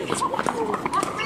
あっ!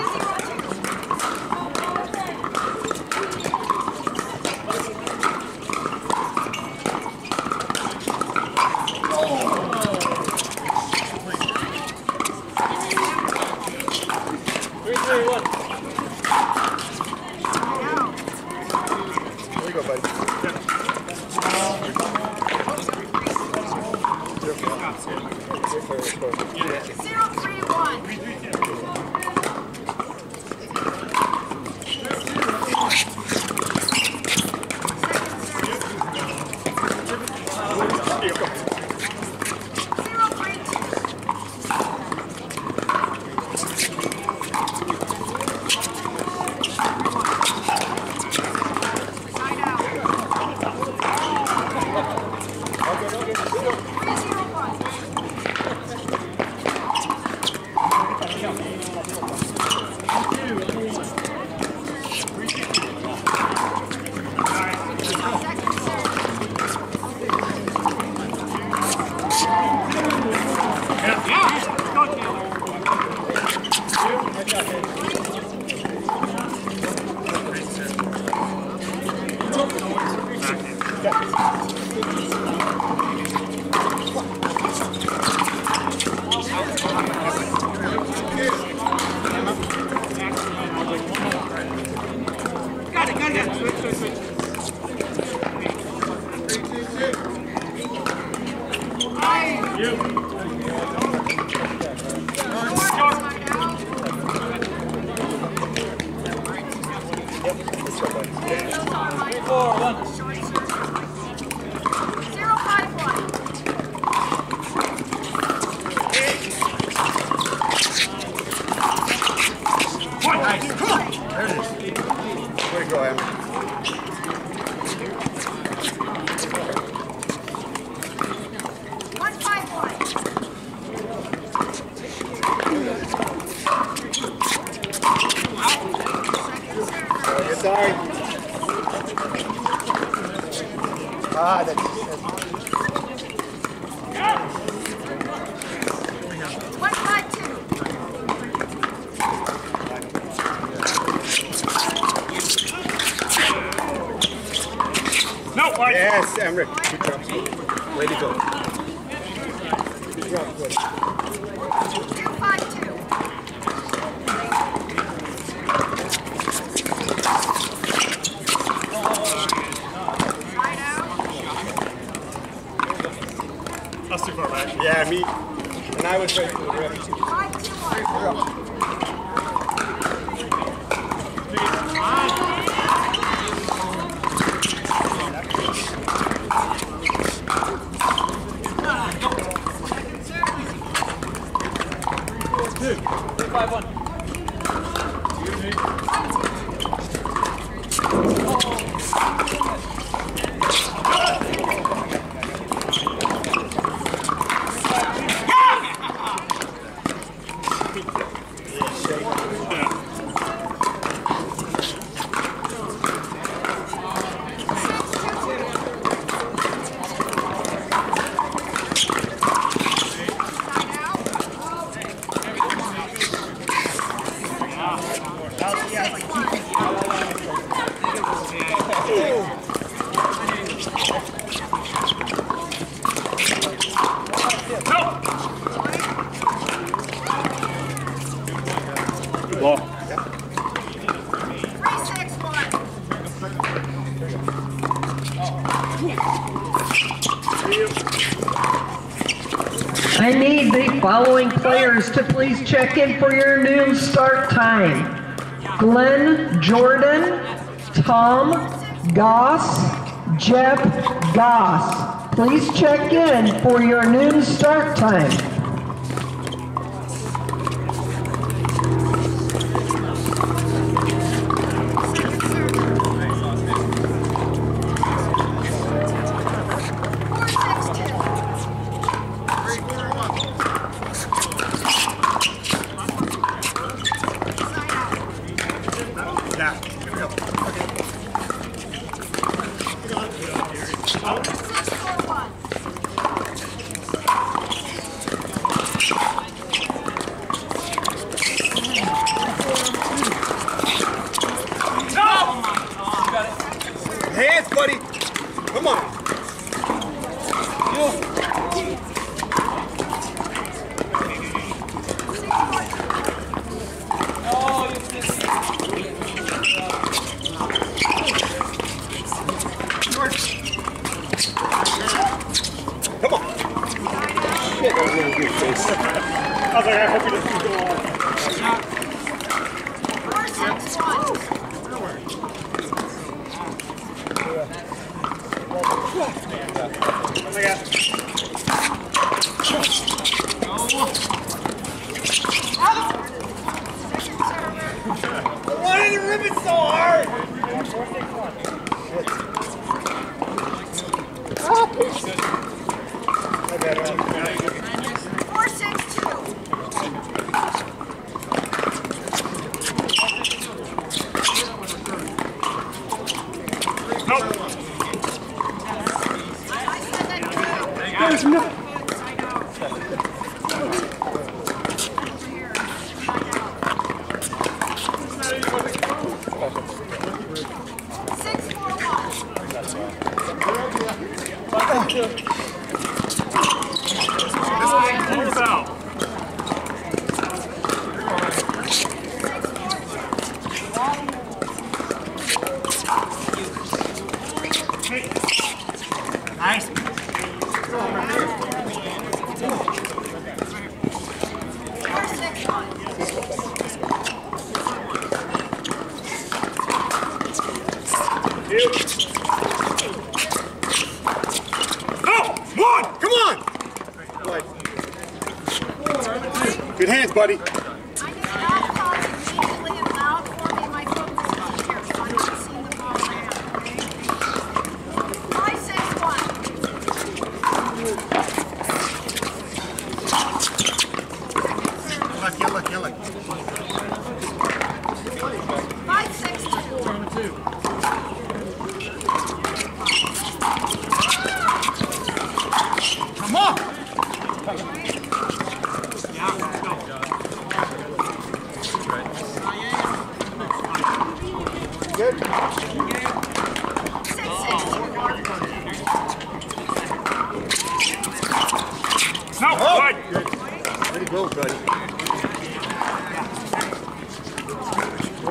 No, White. yes, Amrik. Good job. Way to go. Good job, good. Two five two. That's too far back. Yeah, me. And I was ready for the ref. Five two one. to please check in for your noon start time. Glenn Jordan, Tom Goss, Jeff Goss. Please check in for your noon start time.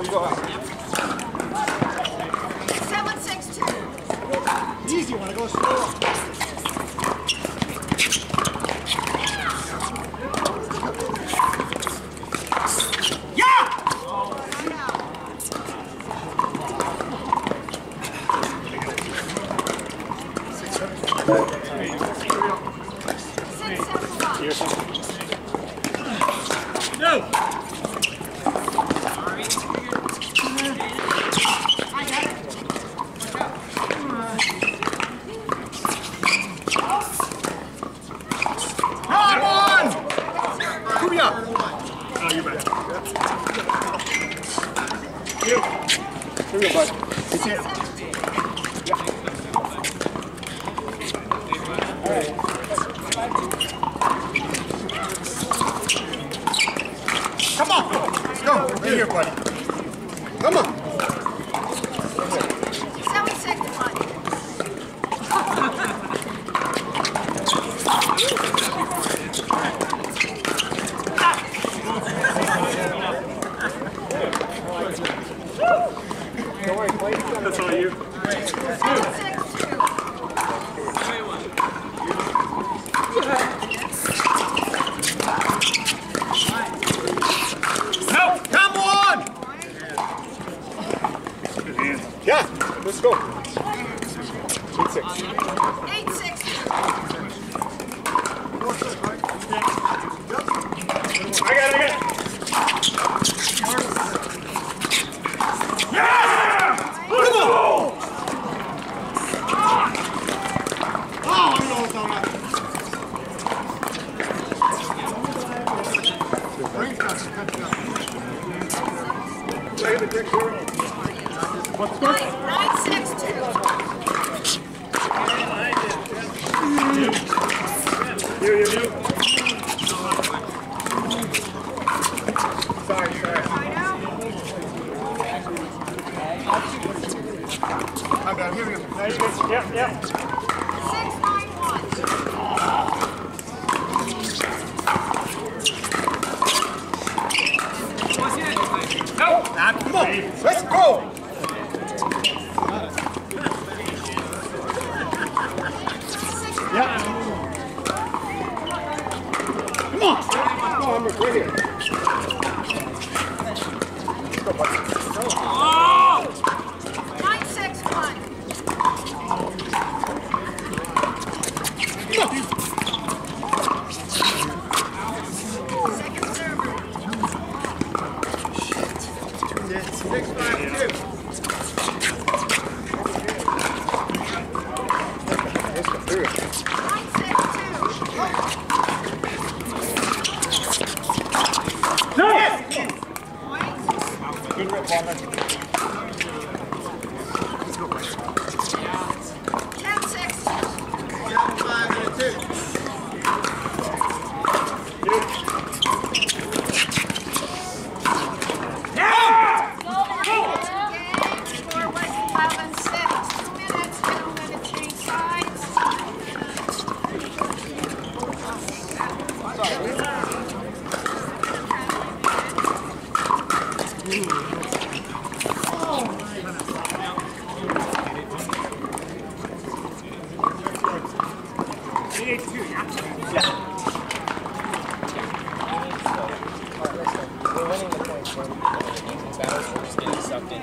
Seven, six, two. Easy, want to go slow. That's all you. Help! Come on! Yeah, let's go. We're winning the points in we're getting sucked in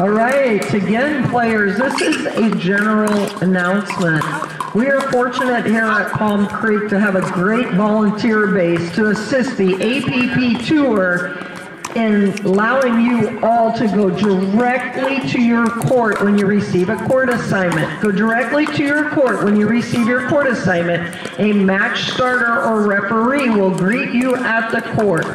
All right, again, players, this is a general announcement. We are fortunate here at Palm Creek to have a great volunteer base to assist the APP Tour in allowing you all to go directly to your court when you receive a court assignment. Go directly to your court when you receive your court assignment. A match starter or referee will greet you at the court.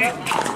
Yeah.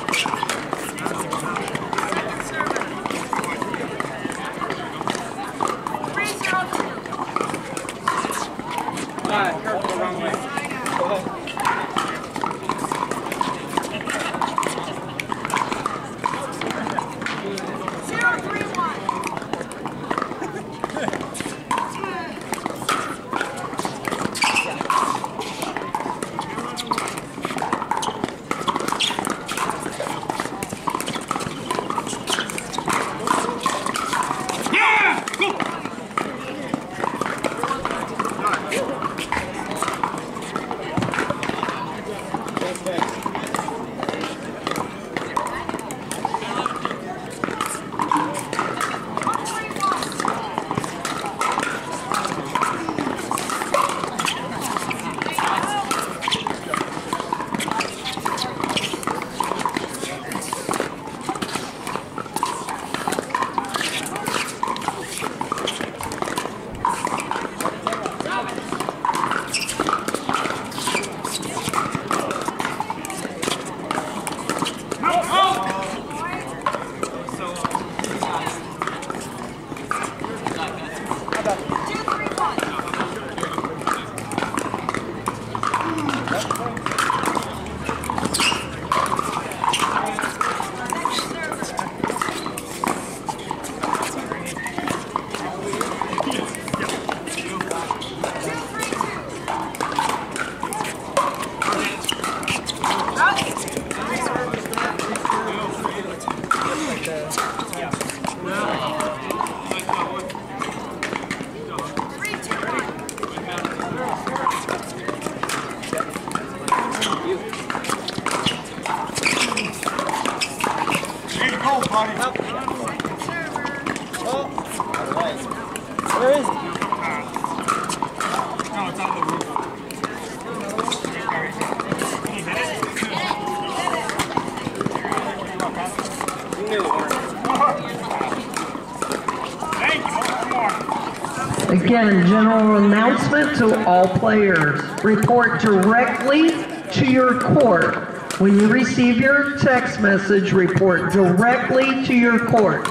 Again, general announcement to all players. Report directly to your court. When you receive your text message, report directly to your court.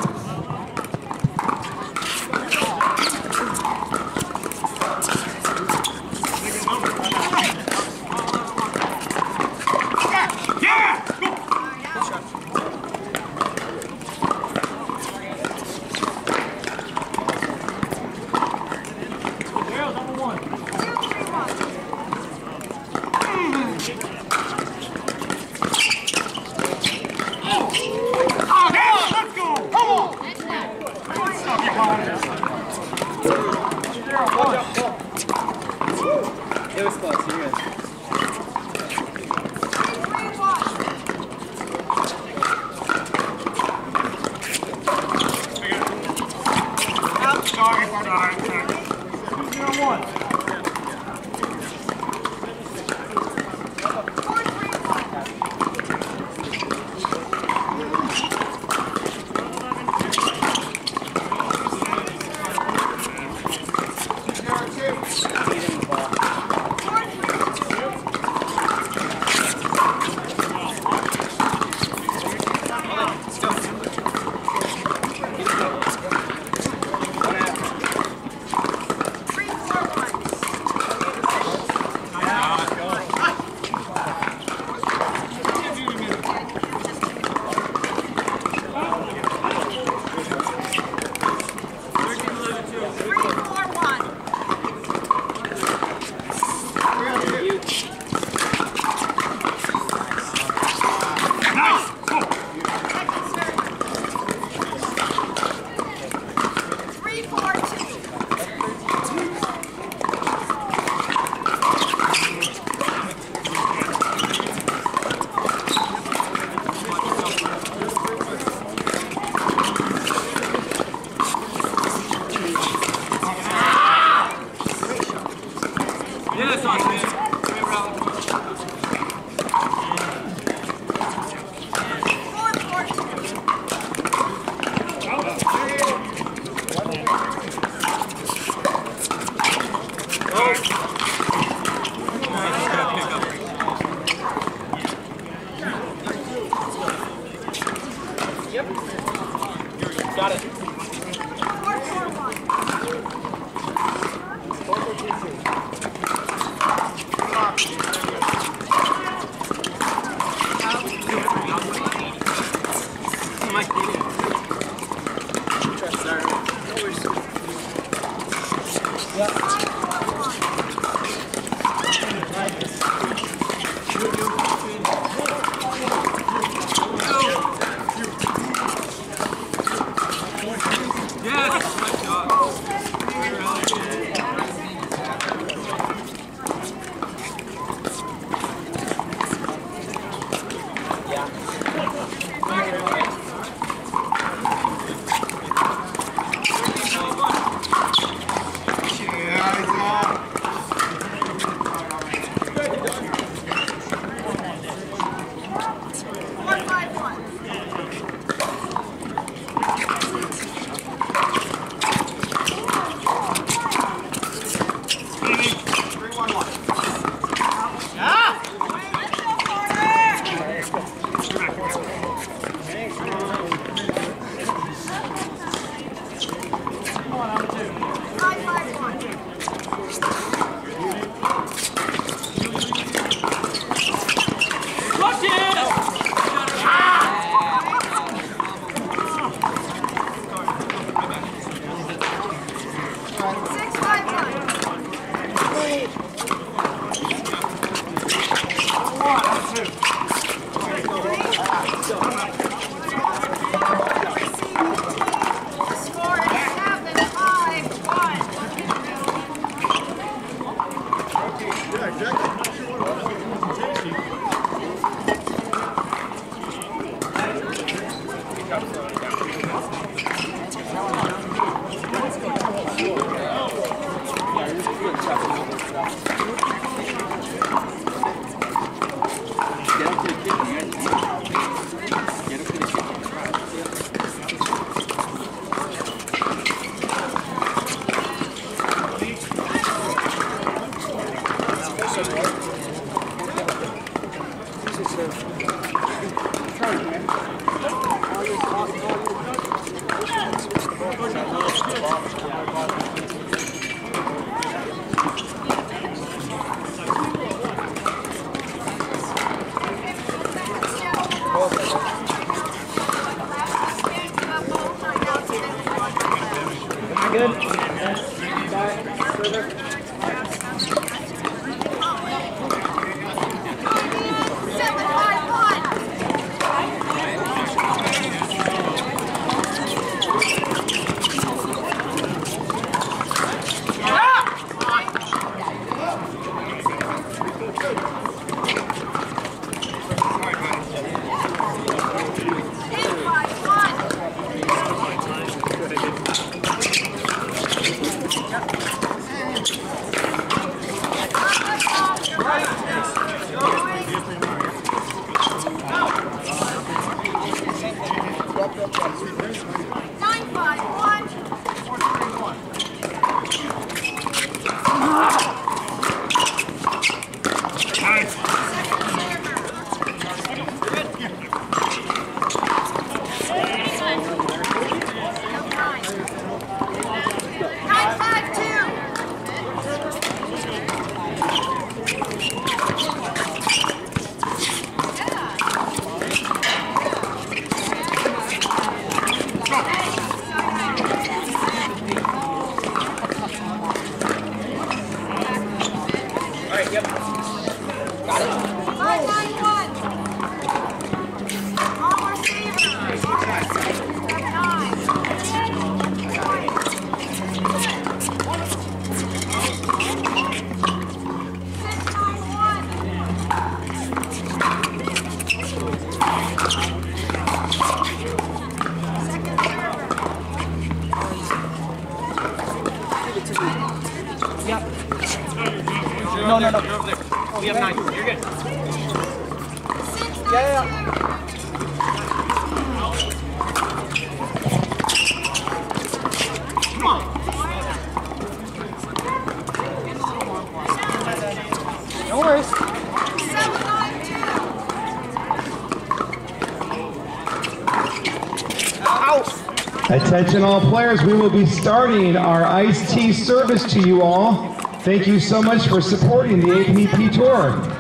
Attention all players, we will be starting our iced tea service to you all. Thank you so much for supporting the APP Tour.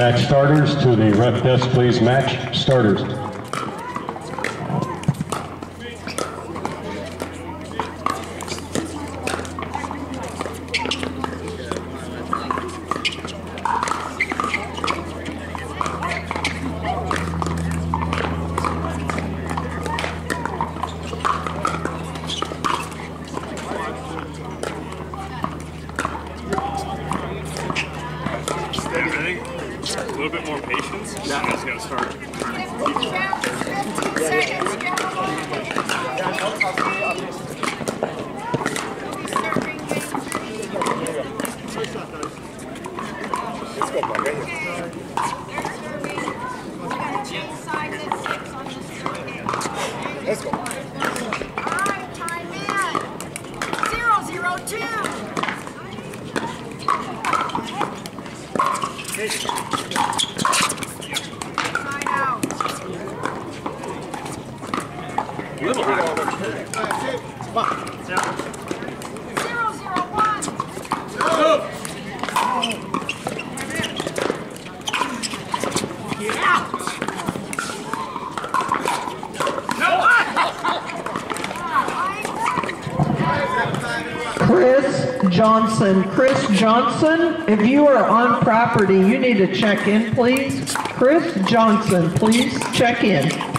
Match starters to the ref desk, please. Match starters. Steady. A little bit more patience. You guys gotta start. Fifteen seconds, gentlemen. Serving game three. Let's go, bud. Right here. They're serving. We gotta change sides at six on this serving. Let's go. All right, time in. Zero, zero, two. Side out. Chris Johnson. Chris Johnson, if you are on property, you need to check in, please. Chris Johnson, please check in.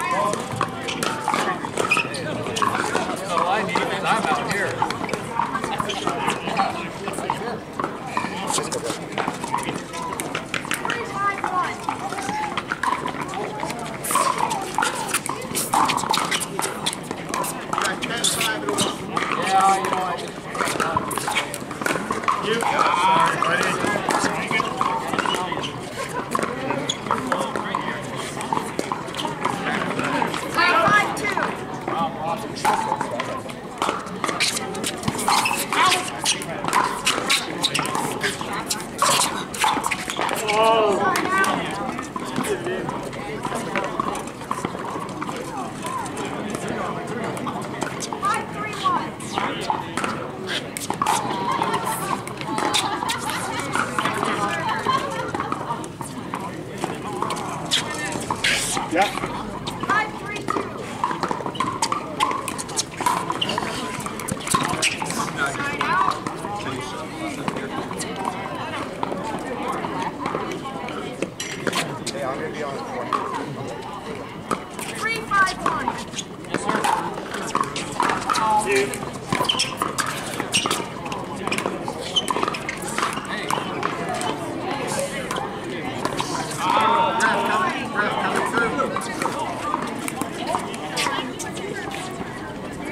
Robert.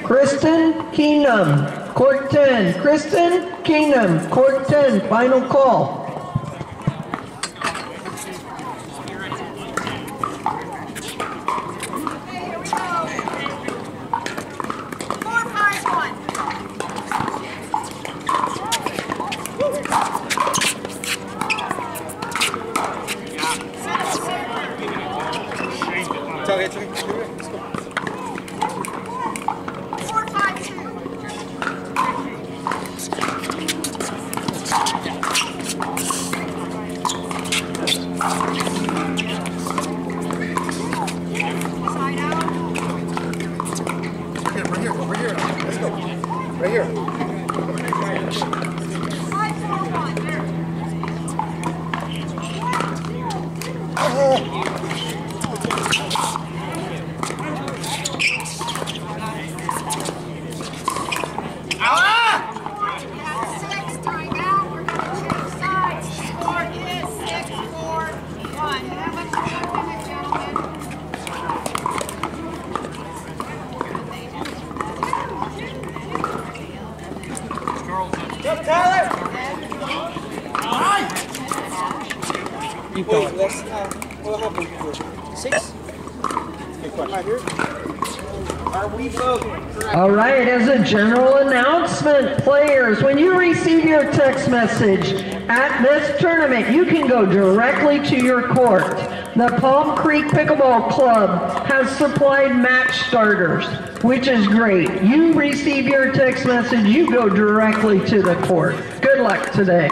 Kristen Kingdom, court 10. Kristen Kingdom, court 10, final call. general announcement, players, when you receive your text message at this tournament, you can go directly to your court. The Palm Creek Pickleball Club has supplied match starters, which is great. You receive your text message, you go directly to the court. Good luck today.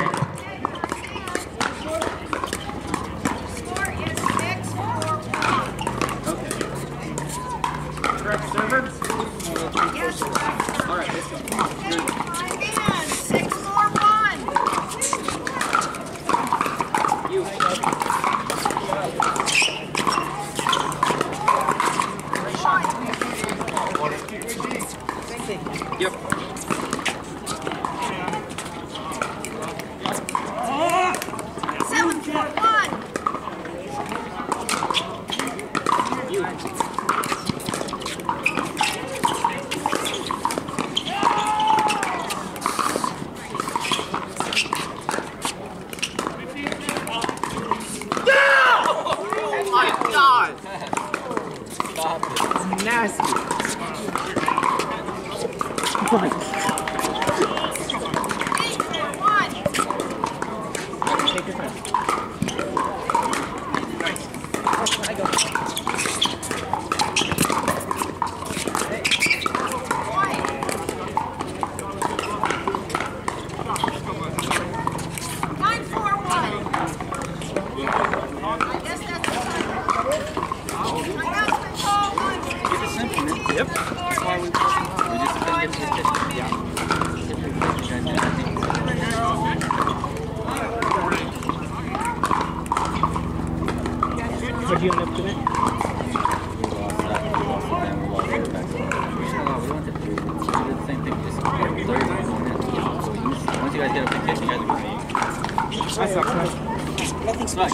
Yes.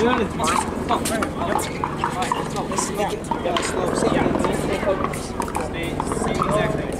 doing it. Fuck, right. Right, let's go. Let's make it. Yeah, slow. Stay focused. Stay, same exact.